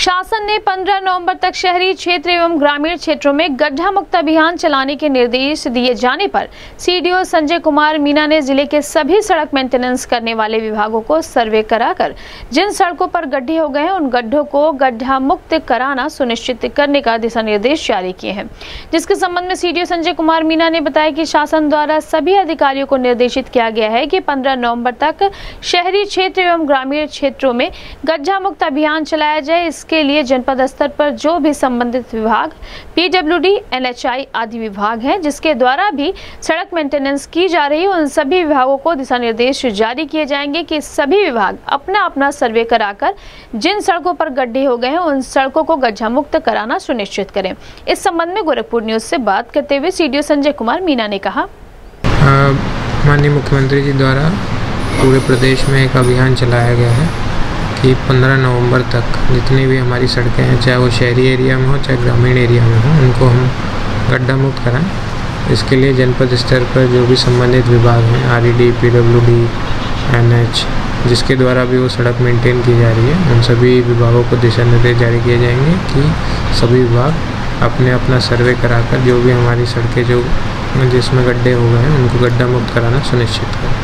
शासन ने 15 नवंबर तक शहरी क्षेत्र एवं ग्रामीण क्षेत्रों में गड्ढा मुक्त अभियान चलाने के निर्देश दिए जाने पर सीडीओ संजय कुमार मीना ने ज़िले के सभी सड़क मेंटेनेंस करने वाले विभागों को सर्वे कराकर जिन सड़कों पर गड्ढे हो गए हैं, उन गड्ढों को गड्ढा मुक्त कराना सुनिश्चित करने का दिशा निर्देश जारी किए हैं। जिसके संबंध में सीडीओ संजय कुमार मीना ने बताया कि शासन द्वारा सभी अधिकारियों को निर्देशित किया गया है कि पंद्रह नवंबर तक शहरी क्षेत्र एवं ग्रामीण क्षेत्रों में गड्ढा मुक्त अभियान चलाया जाए। इसके लिए जनपद स्तर पर जो भी संबंधित विभाग, पीडब्ल्यूडी, एनएचआई आदि विभाग हैं, जिसके द्वारा भी सड़क मेंटेनेंस की जा रही है, उन सभी विभागों को दिशा निर्देश जारी किए जाएँगे कि सभी विभाग अपना अपना सर्वे कराकर जिन सड़कों पर गड्ढे हो गए हैं, उन सड़कों को गड्ढा मुक्त कराना सुनिश्चित करें। इस संबंध में गोरखपुर न्यूज़ से बात करते हुए सीडीओ संजय कुमार मीना ने कहा। माननीय मुख्यमंत्री जी द्वारा पूरे प्रदेश में एक अभियान चलाया गया है। कि 15 नवंबर तक जितनी भी हमारी सड़कें हैं, चाहे वो शहरी एरिया में हो, चाहे ग्रामीण एरिया में हो, उनको हम गड्ढा मुक्त कराएँ। इसके लिए जनपद स्तर पर जो भी संबंधित विभाग हैं R E D P W D N H जिसके द्वारा भी वो सड़क मेंटेन की जा रही है, उन सभी विभागों को दिशा निर्देश जारी किए जाएँगे कि सभी विभाग अपने अपना सर्वे कराकर जो भी हमारी सड़कें जो जिसमें गड्ढे हो गए हैं, उनको गड्ढा मुक्त कराना सुनिश्चित करें।